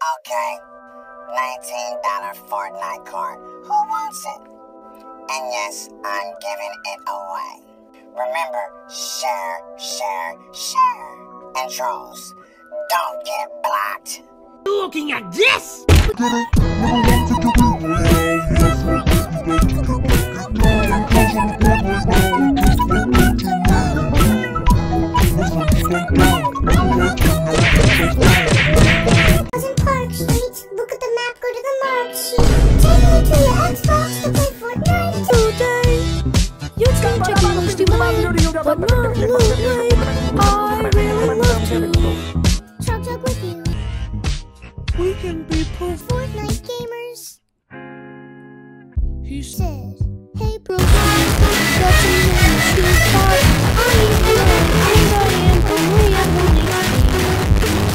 Okay, $19 Fortnite card. Who wants it? And yes, I'm giving it away. Remember, share, share, share. And trolls, don't get blocked. Looking at this! Chug jug with you. We can be proof. Fortnite gamers He said, Hey bro, got some news to report. I am and I am only a holy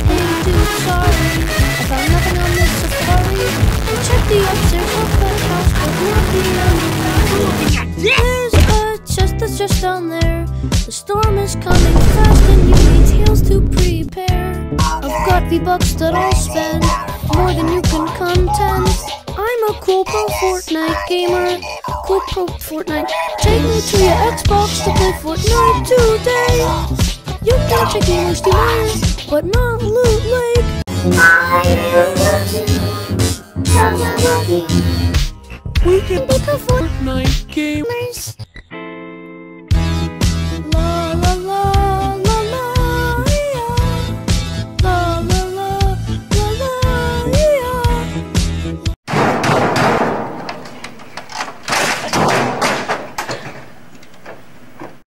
Hey dude, sorry. I found nothing on this safari. I checked the upstairs of the house, but not the underground. Looking at this! There's a chest that's just down there. The storm is coming fast, and you need heals to prepare. V-Bucks that I'll spend more than you can contend. I'm a cool pro Fortnite gamer. Cool pro Fortnite. Take me to your Xbox to play Fortnite today. You can check Gamers Demand, but not Loot Lake. Chug jug with. We can be pro Fortnite Gamers